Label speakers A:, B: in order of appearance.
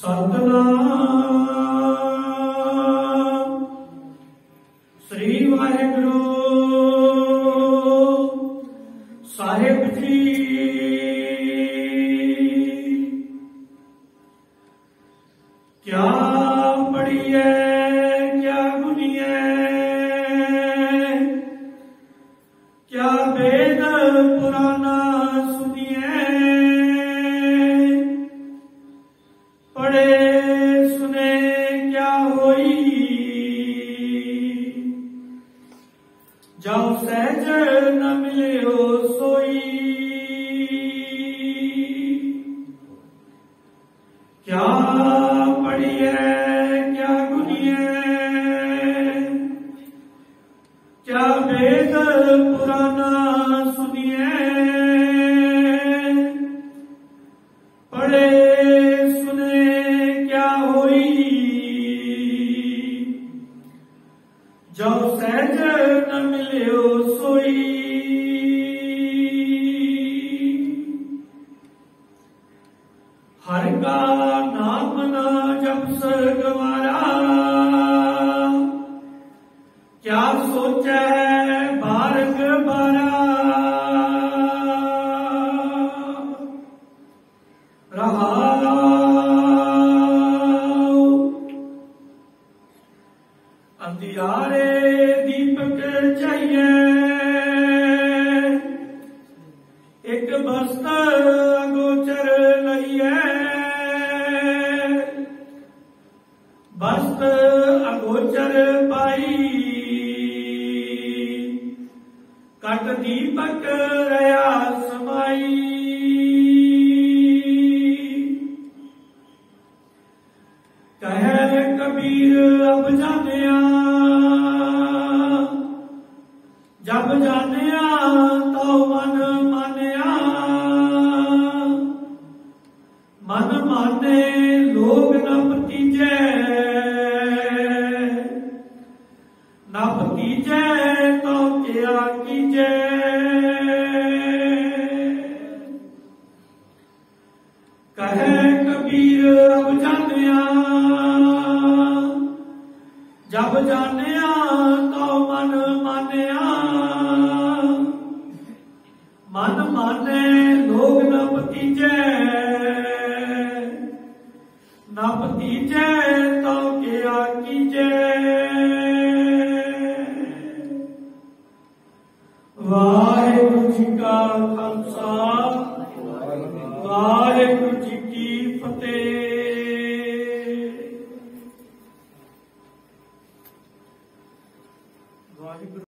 A: ਸਤਨਾਮ। ਸ੍ਰੀ ਵਾਹਿਗੁਰੂ। ਸਾਹਿਬ ਜੀ। ਕਿਆ ਪੜੀਏ ਕਿਆ ਗੁਨੀਏ ਕਿਆ ਵੇਦ ਪੁਰਾਣਾ ਸੁਨੀਏ ਜਬ ਸਹਿਜ ਨ ਮਿਲਿਓ ਸੋਈ ਕਿਆ ਪੜੀਏ ਕਿਆ ਗੁਨੀਏ ਕਿਆ ਵੇਦ ਪੁਰਾਨਾ ਸੁਨੀਏ ਪੜੇ ਸੁਨੇ ਜਬ ਸਹਿਜ ਨ ਮਿਲਿਓ ਸੋਈ। ਹਰ ਕਾ ਨਾਮ ਨਾ ਜਪਸ ਗਵਾਰਾ ਕਿਆ ਸੋਚੈ ਬਾਰਗ ਬਾਰਾ। ਰਹਾਉ ਅੰਧਿਆਰੇ ਦੀਪਕ ਚਾਹੀਏ। ਇੱਕ ਬਸਤ ਅਗੋਚਰ ਲਈਏ। ਬਸਤ ਅਗੋਚਰ ਪਾਈ। ਕਟ ਦੀਪਕ ਰਿਆ ਸਮਾਈ। ਕਹੇ ਕਬੀਰ ਅਬ ਜਾਣਿਆ ਮਨ ਮਾਨੇ ਲੋਗ ਨਾ ਪਤੀਜੈ ਨ ਪਤੀਜੈ ਤਉ ਕਿਆ ਕੀਜੈ ਖਾਲਸਾ ਵਾਹਿਗੁਰੂ